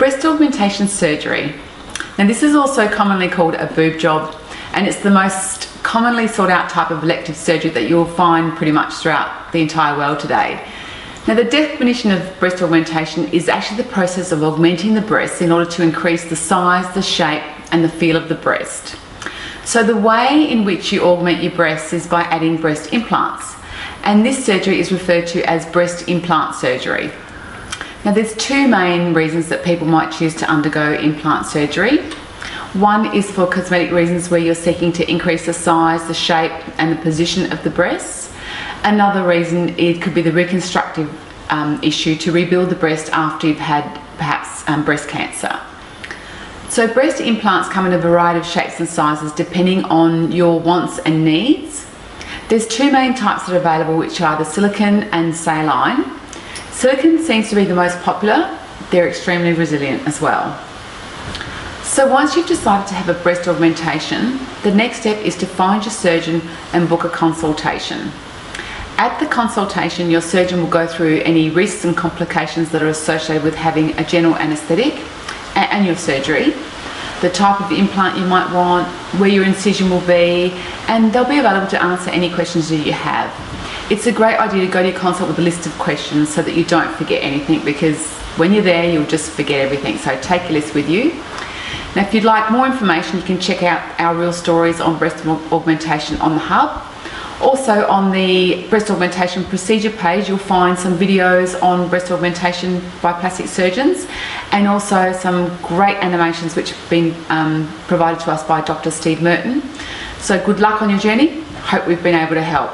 Breast augmentation surgery. Now this is also commonly called a boob job and it's the most commonly sought out type of elective surgery that you'll find pretty much throughout the entire world today. Now the definition of breast augmentation is actually the process of augmenting the breast in order to increase the size, the shape and the feel of the breast. So the way in which you augment your breasts is by adding breast implants and this surgery is referred to as breast implant surgery. Now there's two main reasons that people might choose to undergo implant surgery. One is for cosmetic reasons where you're seeking to increase the size, the shape and the position of the breasts. Another reason it could be the reconstructive um, issue to rebuild the breast after you've had perhaps um, breast cancer. So breast implants come in a variety of shapes and sizes depending on your wants and needs. There's two main types that are available which are the silicone and saline. Silicone seems to be the most popular. They're extremely resilient as well. So once you've decided to have a breast augmentation, the next step is to find your surgeon and book a consultation. At the consultation, your surgeon will go through any risks and complications that are associated with having a general anaesthetic and your surgery, the type of implant you might want, where your incision will be, and they'll be available to answer any questions that you have. It's a great idea to go to your consult with a list of questions so that you don't forget anything because when you're there you'll just forget everything. So take your list with you. Now if you'd like more information you can check out our real stories on breast augmentation on the hub. Also on the breast augmentation procedure page you'll find some videos on breast augmentation by plastic surgeons and also some great animations which have been um, provided to us by Dr. Steve Merton. So good luck on your journey. Hope we've been able to help.